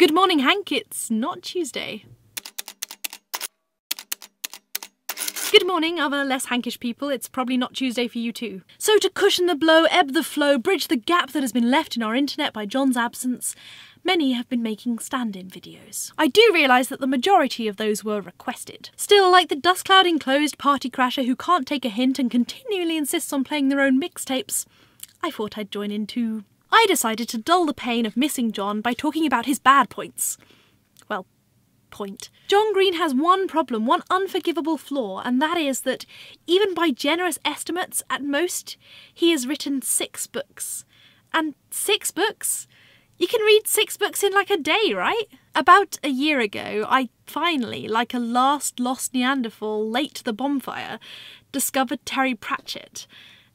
Good morning, Hank. It's not Tuesday. Good morning, other less hankish people. It's probably not Tuesday for you too. So, to cushion the blow, ebb the flow, bridge the gap that has been left in our internet by John's absence, many have been making stand in videos. I do realise that the majority of those were requested. Still, like the dust cloud enclosed party crasher who can't take a hint and continually insists on playing their own mixtapes, I thought I'd join in too. I decided to dull the pain of missing John by talking about his bad points. Well, point. John Green has one problem, one unforgivable flaw, and that is that even by generous estimates, at most, he has written six books. And six books? You can read six books in like a day, right? About a year ago, I finally, like a last lost Neanderthal late to the bonfire, discovered Terry Pratchett.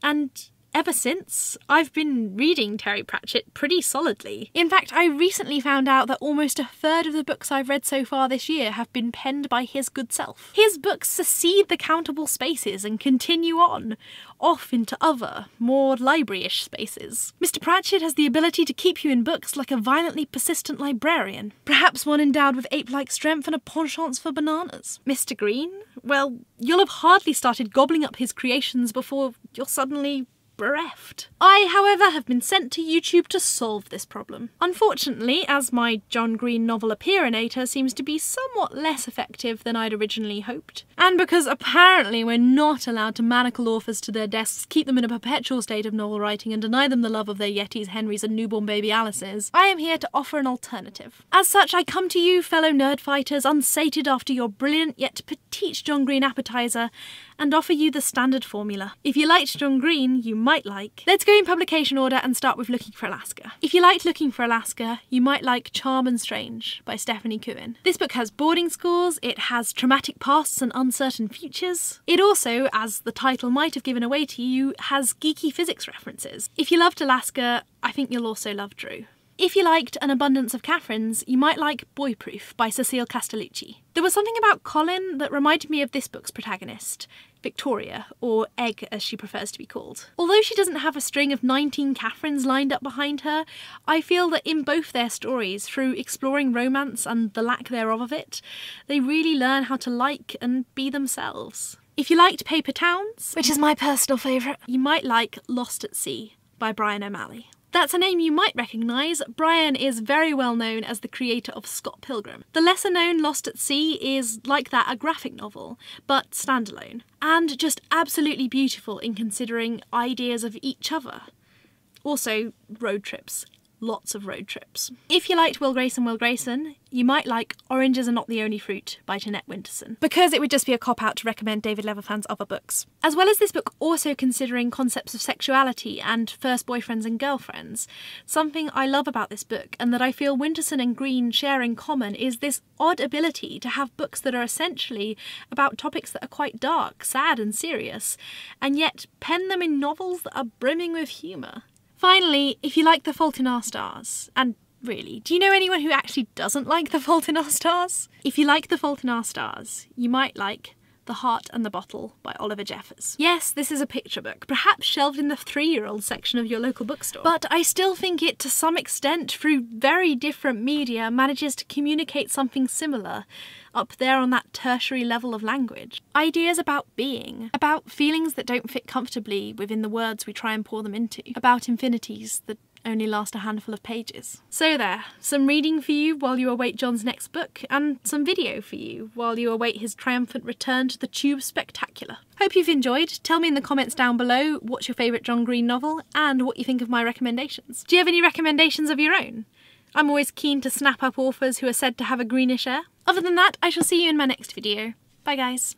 And Ever since, I've been reading Terry Pratchett pretty solidly. In fact, I recently found out that almost a third of the books I've read so far this year have been penned by his good self. His books succeed the countable spaces and continue on, off into other, more library-ish spaces. Mr. Pratchett has the ability to keep you in books like a violently persistent librarian, perhaps one endowed with ape-like strength and a penchant for bananas. Mr. Green? Well, you'll have hardly started gobbling up his creations before you're suddenly bereft. I, however, have been sent to YouTube to solve this problem. Unfortunately, as my John Green novel Appearinator seems to be somewhat less effective than I'd originally hoped, and because apparently we're not allowed to manacle authors to their desks, keep them in a perpetual state of novel writing, and deny them the love of their Yetis, Henrys, and newborn baby Alices, I am here to offer an alternative. As such, I come to you, fellow nerd fighters, unsated after your brilliant yet petite John Green appetizer, and offer you the standard formula. If you liked John Green, you might like. Let's go in publication order and start with Looking for Alaska. If you liked Looking for Alaska, you might like Charm and Strange by Stephanie Kuehn. This book has boarding schools, it has traumatic pasts and uncertain futures. It also, as the title might have given away to you, has geeky physics references. If you loved Alaska, I think you'll also love Drew. If you liked An Abundance of Katherines, you might like Boyproof by Cecile Castellucci. There was something about Colin that reminded me of this book's protagonist, Victoria, or Egg as she prefers to be called. Although she doesn't have a string of 19 Katherines lined up behind her, I feel that in both their stories, through exploring romance and the lack thereof of it, they really learn how to like and be themselves. If you liked Paper Towns, which is my personal favourite, you might like Lost at Sea by Bryan O'Malley. That's a name you might recognise. Bryan is very well known as the creator of Scott Pilgrim. The lesser known Lost at Sea is, like that, a graphic novel, but standalone, and just absolutely beautiful in considering ideas of each other. Also, road trips lots of road trips. If you liked Will Grayson, Will Grayson, you might like Oranges Are Not the Only Fruit by Jeanette Winterson, because it would just be a cop out to recommend David Levithan's other books. As well as this book also considering concepts of sexuality and first boyfriends and girlfriends, something I love about this book and that I feel Winterson and Green share in common is this odd ability to have books that are essentially about topics that are quite dark, sad, and serious, and yet pen them in novels that are brimming with humour. Finally, if you like The Fault in Our Stars, and really, do you know anyone who actually doesn't like The Fault in Our Stars? If you like The Fault in Our Stars, you might like The Heart and the Bottle by Oliver Jeffers. Yes, this is a picture book, perhaps shelved in the three-year-old section of your local bookstore, but I still think it, to some extent, through very different media, manages to communicate something similar up there on that tertiary level of language. Ideas about being, about feelings that don't fit comfortably within the words we try and pour them into, about infinities that only last a handful of pages. So there, some reading for you while you await John's next book, and some video for you while you await his triumphant return to the Tube Spectacular. Hope you've enjoyed. Tell me in the comments down below what's your favourite John Green novel and what you think of my recommendations. Do you have any recommendations of your own? I'm always keen to snap up authors who are said to have a greenish air. Other than that, I shall see you in my next video. Bye guys.